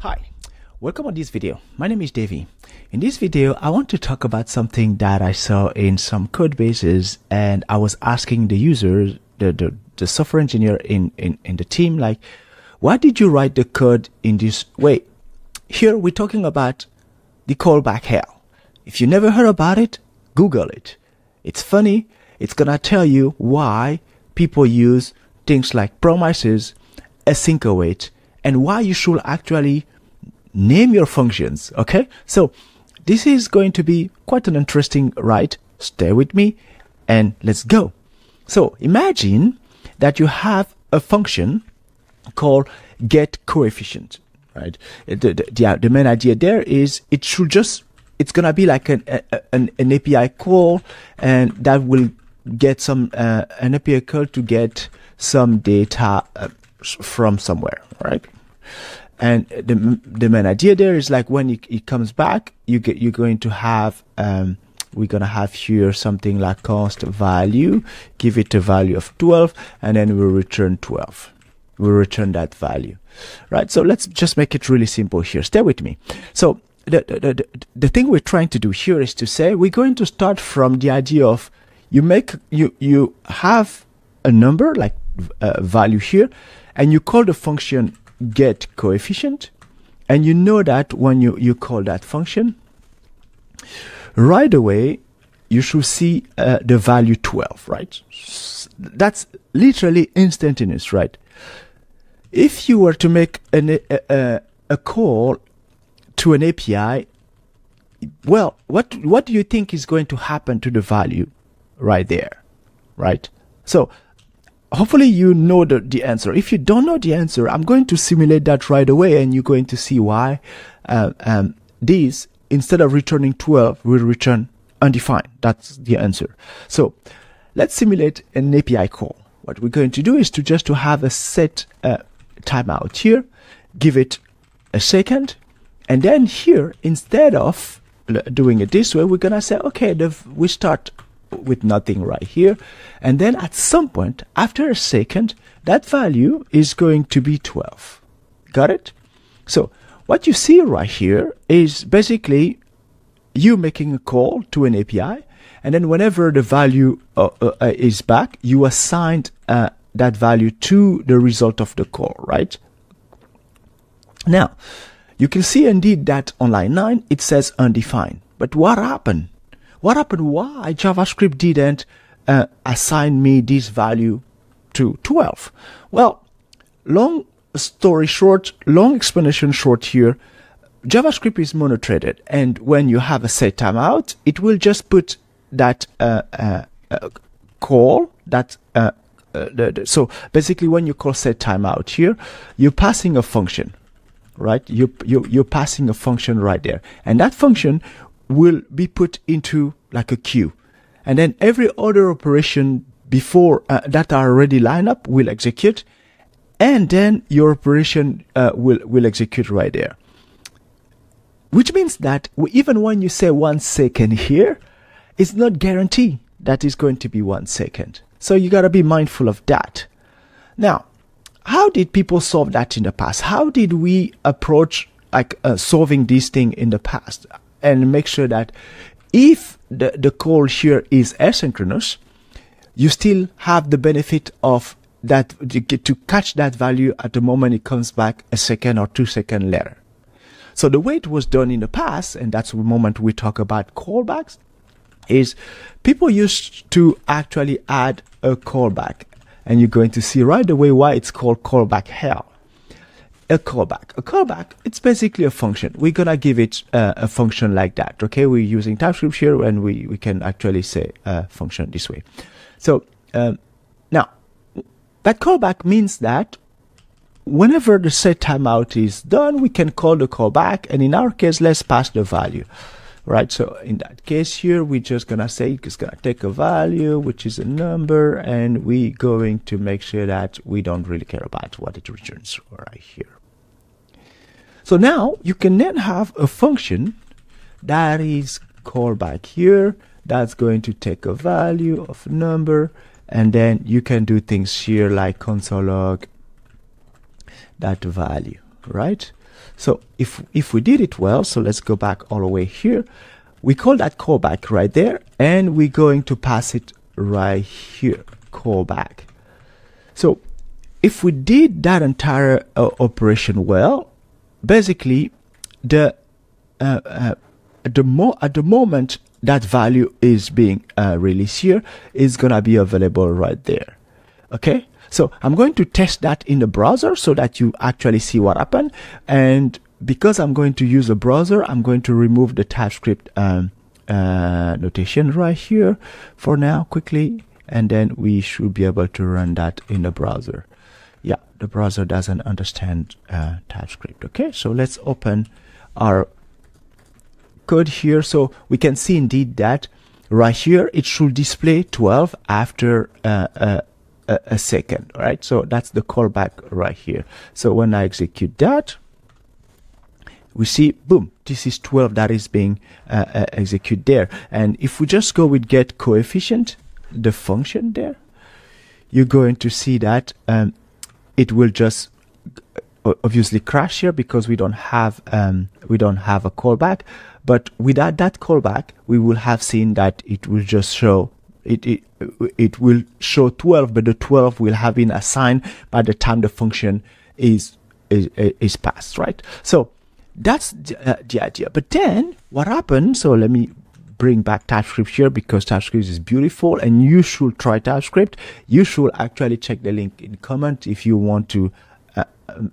Hi, welcome on this video. My name is Davy. In this video, I want to talk about something that I saw in some code bases and I was asking the user, the, the, the software engineer in, in, in the team, like, why did you write the code in this way? Here we're talking about the callback hell. If you never heard about it, Google it. It's funny. It's gonna tell you why people use things like promises, async await, and why you should actually name your functions. Okay. So this is going to be quite an interesting ride. Stay with me and let's go. So imagine that you have a function called get coefficient, right? The, the, the, the main idea there is it should just, it's going to be like an, an, an API call and that will get some, uh, an API call to get some data uh, from somewhere, right? And the, the main idea there is like when it, it comes back, you get, you're going to have, um, we're going to have here something like const value, give it a value of 12, and then we'll return 12. We'll return that value, right? So let's just make it really simple here. Stay with me. So the, the, the, the thing we're trying to do here is to say we're going to start from the idea of you make, you, you have a number like uh, value here, and you call the function get coefficient, and you know that when you, you call that function, right away, you should see uh, the value 12, right? That's literally instantaneous, right? If you were to make an, a, a, a call to an API, well, what, what do you think is going to happen to the value right there, right? So hopefully you know the, the answer. If you don't know the answer, I'm going to simulate that right away and you're going to see why uh, um, this, instead of returning 12, will return undefined. That's the answer. So let's simulate an API call. What we're going to do is to just to have a set uh, timeout here, give it a second, and then here, instead of doing it this way, we're going to say, okay, the, we start with nothing right here. And then at some point, after a second, that value is going to be 12. Got it? So what you see right here is basically you making a call to an API. And then whenever the value uh, uh, is back, you assigned uh, that value to the result of the call, right? Now, you can see indeed that on line 9, it says undefined. But what happened? What happened? Why JavaScript didn't uh, assign me this value to 12? Well, long story short, long explanation short here, JavaScript is monothreaded, and when you have a set timeout, it will just put that uh, uh, uh call that. Uh, uh, so basically, when you call set timeout here, you're passing a function, right? You you you're passing a function right there, and that function will be put into like a queue. And then every other operation before uh, that are already lined up will execute. And then your operation uh, will, will execute right there. Which means that even when you say one second here, it's not guaranteed that it's going to be one second. So you got to be mindful of that. Now, how did people solve that in the past? How did we approach like uh, solving this thing in the past? and make sure that if the, the call here is asynchronous, you still have the benefit of that to, to catch that value at the moment it comes back a second or two second later. So the way it was done in the past, and that's the moment we talk about callbacks, is people used to actually add a callback. And you're going to see right away why it's called callback hell a callback. A callback, it's basically a function. We're gonna give it uh, a function like that. Okay, we're using TypeScript here, and we we can actually say a function this way. So um, now that callback means that whenever the set timeout is done, we can call the callback, and in our case, let's pass the value. Right, so in that case here, we're just gonna say it's gonna take a value, which is a number, and we're going to make sure that we don't really care about what it returns right here. So now you can then have a function that is called back here that's going to take a value of a number and then you can do things here like console log that value right So if if we did it well, so let's go back all the way here. We call that callback right there, and we're going to pass it right here, callback. So if we did that entire uh, operation well, basically the uh, uh, the at the moment that value is being uh, released here is gonna be available right there. Okay, so I'm going to test that in the browser so that you actually see what happened. And because I'm going to use a browser, I'm going to remove the TypeScript um, uh, notation right here for now quickly. And then we should be able to run that in the browser. Yeah, the browser doesn't understand uh, TypeScript. Okay, so let's open our code here. So we can see indeed that right here, it should display 12 after uh, uh a, a second, right? So that's the callback right here. So when I execute that, we see, boom, this is 12 that is being uh, uh, executed there. And if we just go with get coefficient, the function there, you're going to see that um, it will just obviously crash here because we don't have um, we don't have a callback. But without that callback, we will have seen that it will just show it, it, it will show 12, but the 12 will have been assigned by the time the function is, is, is passed, right? So that's the, uh, the idea. But then what happens? So let me bring back TypeScript here because TypeScript is beautiful and you should try TypeScript. You should actually check the link in comment if you want to uh,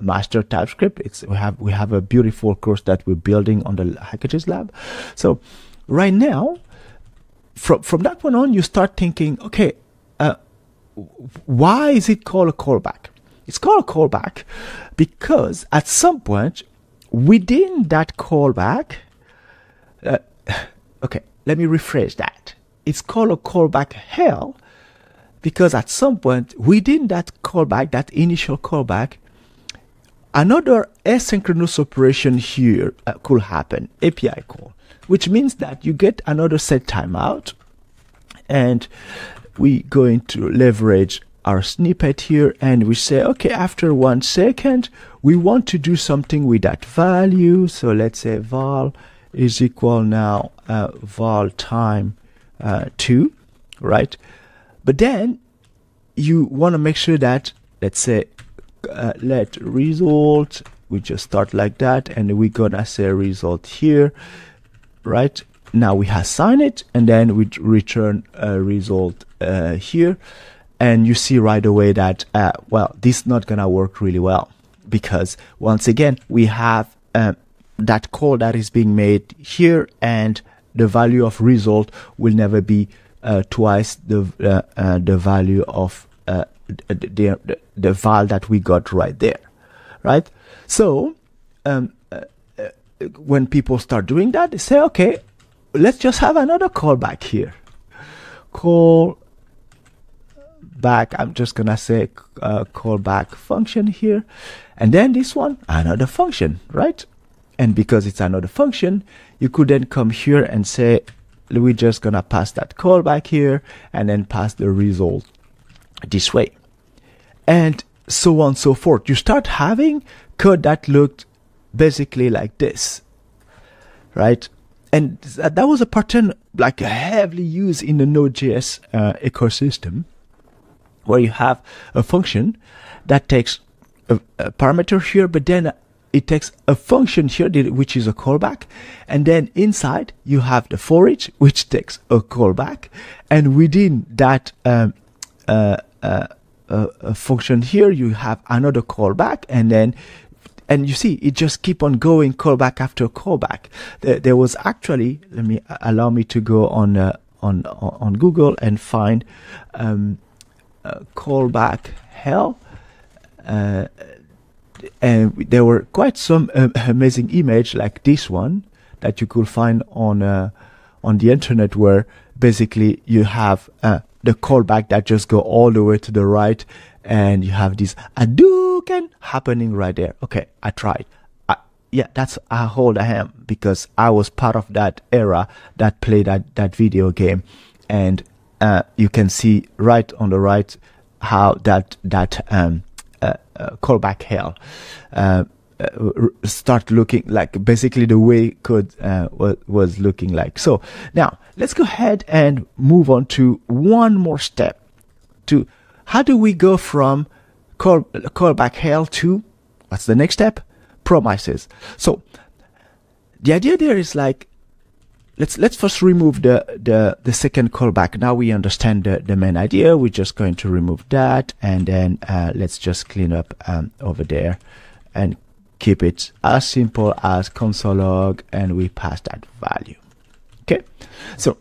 master TypeScript. It's we have we have a beautiful course that we're building on the Hackages Lab. So right now from from that point on, you start thinking, okay, uh, why is it called a callback? It's called a callback because at some point within that callback, uh, okay, let me rephrase that. It's called a callback hell because at some point within that callback, that initial callback, another asynchronous operation here uh, could happen, API call which means that you get another set timeout and we going to leverage our snippet here and we say okay after one second we want to do something with that value. So let's say val is equal now uh, val time uh, 2 right? But then you want to make sure that let's say uh, let result we just start like that and we're gonna say result here right? Now we assign it and then we return a result uh, here. And you see right away that, uh, well, this is not going to work really well because once again, we have uh, that call that is being made here and the value of result will never be uh, twice the, uh, uh, the value of the, the, the val that we got right there, right? So, um, when people start doing that, they say, okay, let's just have another callback here. Call back, I'm just gonna say uh, callback function here. And then this one, another function, right? And because it's another function, you could then come here and say, we're just gonna pass that callback here and then pass the result this way. And so on and so forth. You start having code that looked basically like this, right? And that was a pattern like heavily used in the Node.js uh, ecosystem, where you have a function that takes a, a parameter here, but then it takes a function here, which is a callback. And then inside you have the for each, which takes a callback. And within that, um, uh, uh, uh, function here, you have another callback. And then and you see it just keep on going callback after callback there, there was actually let me allow me to go on uh, on on google and find um, uh, callback hell. Uh, and there were quite some uh, amazing image like this one that you could find on uh, on the internet where basically you have uh, the callback that just go all the way to the right and you have this Hadouken happening right there. Okay, I tried. I, yeah, that's how old I am because I was part of that era that played that, that video game. And uh, you can see right on the right how that that um, uh, uh, callback hell. Uh, uh, start looking like basically the way code uh, was, was looking like. So now let's go ahead and move on to one more step to how do we go from call callback hell to what's the next step? Promises. So the idea there is like let's let's first remove the the the second callback. Now we understand the, the main idea. We're just going to remove that and then uh, let's just clean up um, over there and keep it as simple as console log and we pass that value. Okay, so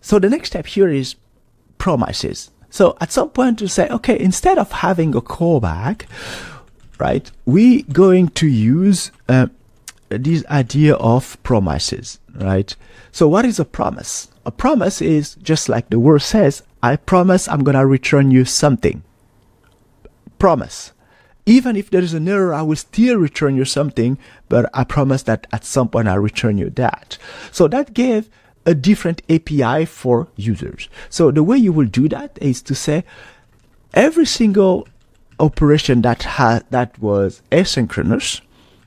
so the next step here is promises. So at some point to say, okay, instead of having a callback, right, we going to use uh, this idea of promises, right? So what is a promise? A promise is just like the word says, I promise I'm going to return you something. Promise. Even if there is an error, I will still return you something, but I promise that at some point I'll return you that. So that gave a different API for users. So the way you will do that is to say every single operation that had that was asynchronous,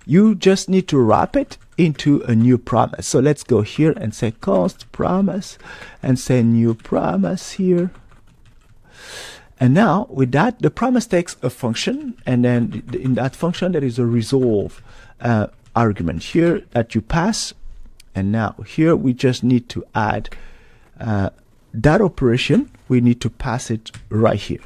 you just need to wrap it into a new promise. So let's go here and say const promise and say new promise here. And now with that, the promise takes a function and then in that function there is a resolve uh, argument here that you pass and now here we just need to add uh, that operation. We need to pass it right here.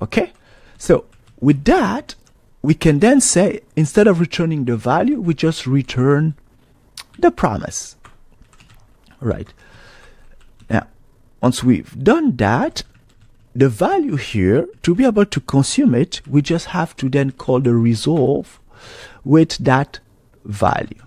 Okay. So with that, we can then say, instead of returning the value, we just return the promise. Right. Now, once we've done that, the value here, to be able to consume it, we just have to then call the resolve with that value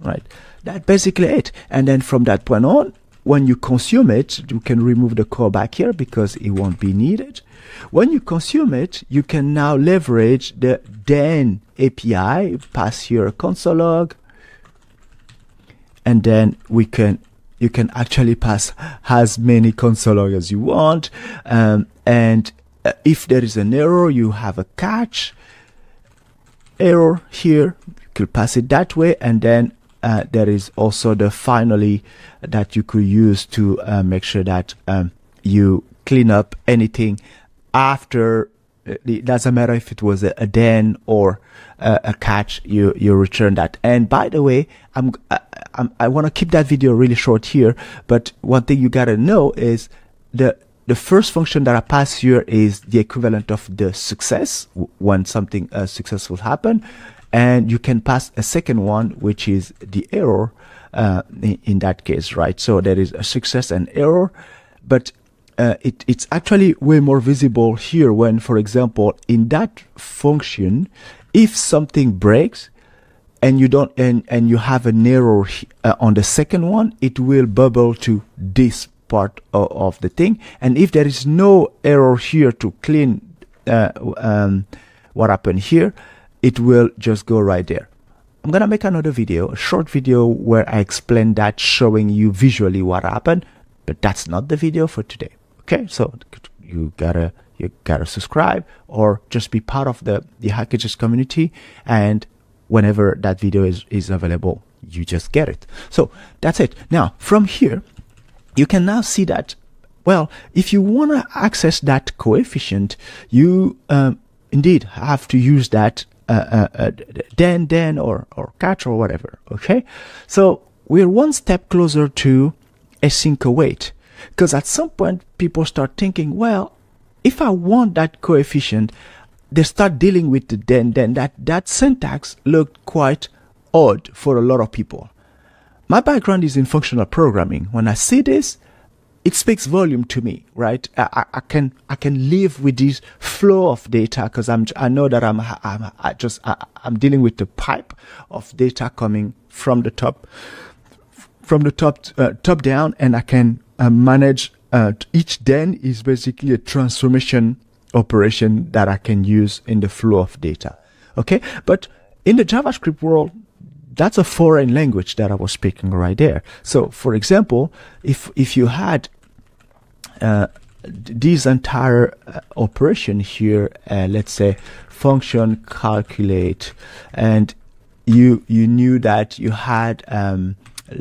right? That basically it. And then from that point on when you consume it you can remove the callback here because it won't be needed. When you consume it you can now leverage the then api pass your console log and then we can you can actually pass as many console log as you want. Um, and uh, if there is an error you have a catch error here could pass it that way. And then uh, there is also the finally that you could use to uh, make sure that um, you clean up anything after uh, it doesn't matter if it was a, a then or a, a, catch you you return that. And by the way i'm, I'm i want to keep that video really short here but one thing you gotta know is the the first function that I pass here is the equivalent of the success when something uh, successful happen and you can pass a second one which is the error uh, in, in, that case right? So there is a success and error but uh, it, it's actually way more visible here when for example in that function if something breaks and you don't and, and you have an error uh, on the second one it will bubble to this part of, of, the thing. And if there is no error here to clean uh, um, what happened here it will just go right there. I'm gonna make another video, a short video where I explain that showing you visually what happened, but that's not the video for today. Okay, so you gotta you gotta subscribe or just be part of the the Hackages community and whenever that video is, is available, you just get it. So that's it. Now from here, you can now see that well, if you want to access that coefficient, you um, indeed have to use that uh, uh, then, then, or, or catch or whatever. Okay. So we're one step closer to a async await. Because at some point people start thinking, well, if I want that coefficient, they start dealing with the then, then that, that syntax looked quite odd for a lot of people. My background is in functional programming. When I see this, it speaks volume to me, right? I, I, can I can live with this flow of data because I'm I know that I'm I'm I just I, am dealing with the pipe of data coming from the top from the top uh, top down, and I can uh, manage uh, each then is basically a transformation operation that I can use in the flow of data. Okay, but in the JavaScript world, that's a foreign language that I was speaking right there. So, for example, if if you had uh, this entire uh, operation here, uh, let's say function calculate, and you you knew that you had um,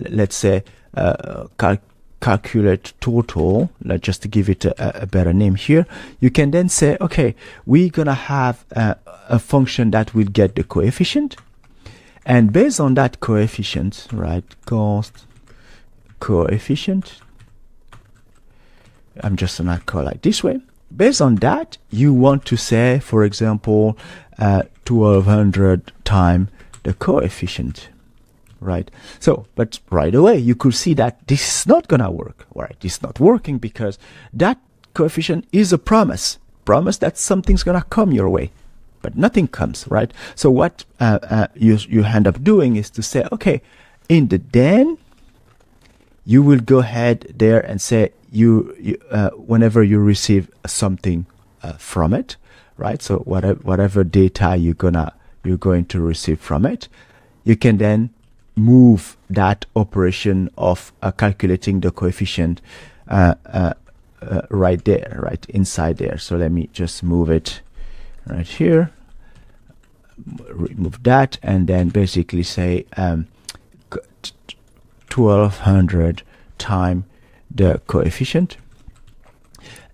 let's say uh, cal calculate total just to give it a, a, better name here you can then say okay we're gonna have uh, a function that will get the coefficient and based on that coefficient right const coefficient I'm just gonna call it this way. Based on that you want to say for example uh, 1200 time the coefficient right? So but right away you could see that this is not gonna work. Right it's not working because that coefficient is a promise. Promise that something's gonna come your way but nothing comes right so what uh, uh, you you end up doing is to say okay in the then you will go ahead there and say you, you uh, whenever you receive something uh, from it right so whatever whatever data you're gonna you're going to receive from it you can then move that operation of uh, calculating the coefficient uh, right there, right inside there. So let me just move it right here, remove that, and then basically say um, 1200 time the coefficient,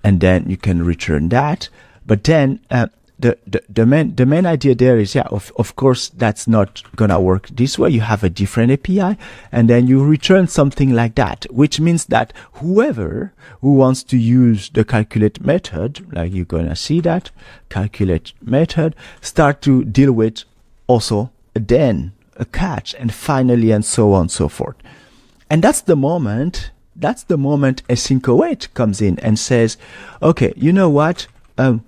and then you can return that. But then uh, the, the, the main the main idea there is yeah of, of course that's not gonna work this way. You have a different API and then you return something like that which means that whoever who wants to use the calculate method like you're gonna see that calculate method start to deal with also a then a catch and finally and so on and so forth. And that's the moment that's the moment async await comes in and says okay you know what? Um,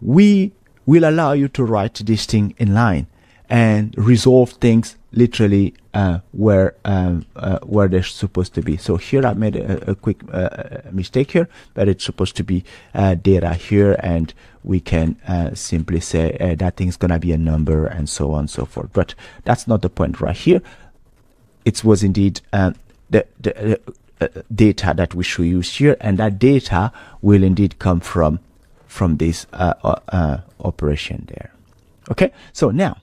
we will allow you to write this thing in line and resolve things literally uh, where um, uh, where they're supposed to be. So here I made a, a quick uh, mistake here, but it's supposed to be uh, data here, and we can uh, simply say uh, that thing's gonna be a number and so on and so forth. But that's not the point right here. It was indeed the, the data that we should use here, and that data will indeed come from from this uh, uh, uh, operation there. Okay, so now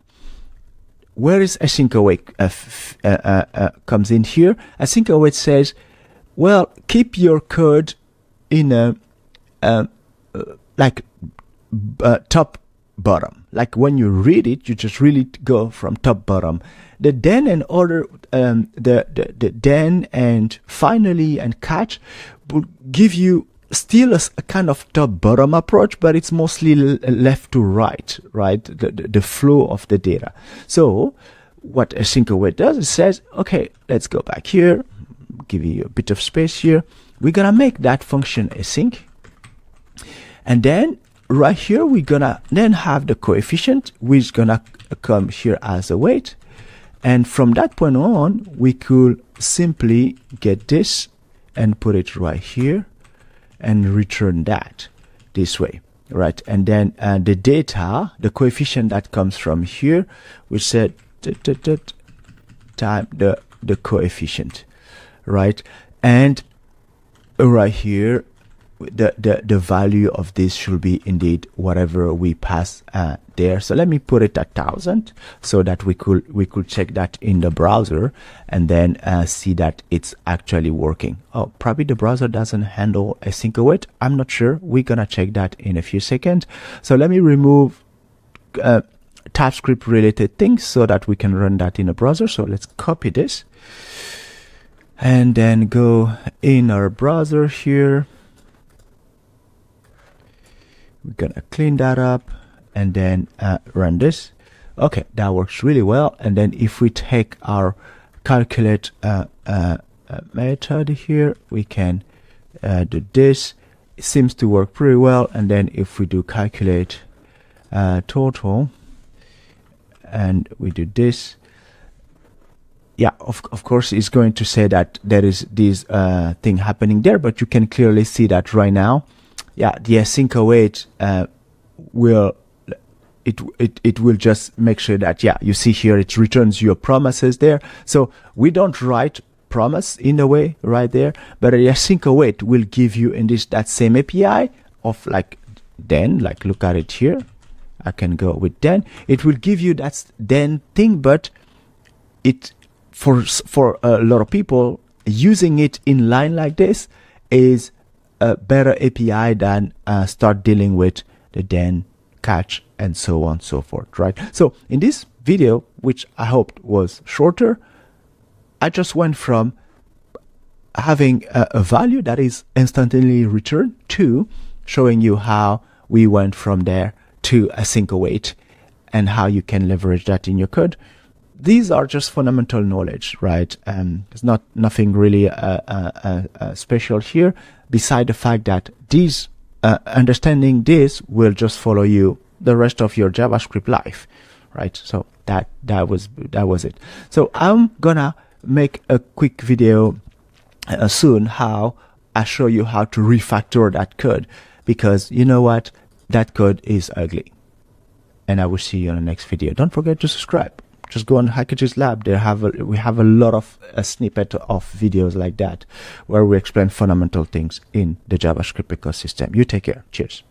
where is async await uh, uh, uh, comes in here? Async await says, well, keep your code in a like top bottom. Like when you read it, you just really go from top bottom. The then and order, um, the, the the then and finally and catch will give you still a, a, kind of top bottom approach, but it's mostly left to right, right? The, the, the, flow of the data. So what async await does, it says, okay, let's go back here, give you a bit of space here. We're going to make that function async. And then right here, we're going to then have the coefficient, which going to come here as await. And from that point on, we could simply get this and put it right here and return that this way right? And then uh, the data the coefficient that comes from here we said time the the coefficient right? And right here the, the, the value of this should be indeed whatever we pass uh, there. So let me put it at thousand so that we could we could check that in the browser and then uh, see that it's actually working. Oh, probably the browser doesn't handle async await. I'm not sure. We're gonna check that in a few seconds. So let me remove uh, TypeScript related things so that we can run that in a browser. So let's copy this and then go in our browser here we're gonna clean that up and then uh, run this. Okay that works really well. And then if we take our calculate uh, uh, uh method here we can uh, do this. It seems to work pretty well. And then if we do calculate uh, total and we do this yeah of, of course it's going to say that there is this thing happening there but you can clearly see that right now yeah, the async await uh, will it, it it will just make sure that yeah you see here it returns your promises there. So we don't write promise in a way right there, but a async await will give you in this that same API of like then like look at it here. I can go with then. It will give you that then thing, but it for for a lot of people using it in line like this is a better API than uh, start dealing with the then catch and so on and so forth, right? So in this video, which I hoped was shorter, I just went from having a, a value that is instantly returned to showing you how we went from there to async await and how you can leverage that in your code. These are just fundamental knowledge, right? Um, there's not nothing really uh, uh, uh, uh special here, beside the fact that these uh, understanding this will just follow you the rest of your JavaScript life, right? So that that was that was it. So I'm gonna make a quick video uh, soon how I show you how to refactor that code because you know what that code is ugly. And I will see you on the next video. Don't forget to subscribe. Just go on Hackages Lab. There have a, we have a lot of a snippet of videos like that where we explain fundamental things in the JavaScript ecosystem. You take care. Cheers.